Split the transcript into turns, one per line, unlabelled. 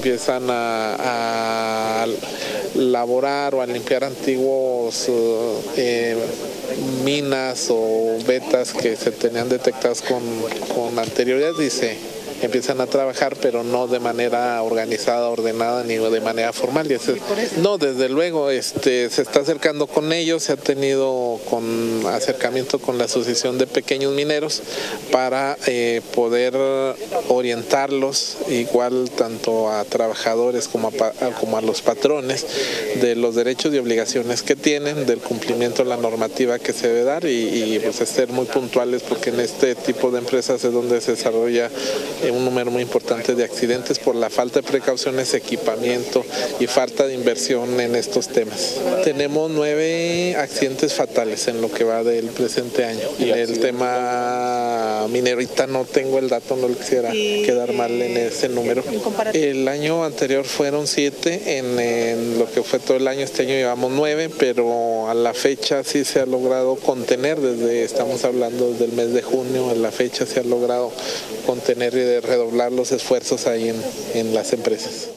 empiezan a, laborar o a limpiar antiguos eh, minas o vetas que se tenían detectadas con, con anterioridad, dice empiezan a trabajar, pero no de manera organizada, ordenada ni de manera formal. no, desde luego, este, se está acercando con ellos, se ha tenido con acercamiento con la Asociación de Pequeños Mineros para eh, poder orientarlos igual tanto a trabajadores como a, como a los patrones de los derechos y obligaciones que tienen, del cumplimiento de la normativa que se debe dar y, pues ser muy puntuales porque en este tipo de empresas es donde se desarrolla un número muy importante de accidentes por la falta de precauciones, equipamiento y falta de inversión en estos temas. Tenemos nueve accidentes fatales en lo que va del presente año. Y el tema minerita no tengo el dato, no le quisiera quedar mal en ese número. El año anterior fueron siete, en, en lo que fue todo el año, este año llevamos nueve, pero a la fecha sí se ha logrado contener, desde, estamos hablando desde el mes de junio, a la fecha se ha logrado contener y de redoblar los esfuerzos ahí en, en las empresas.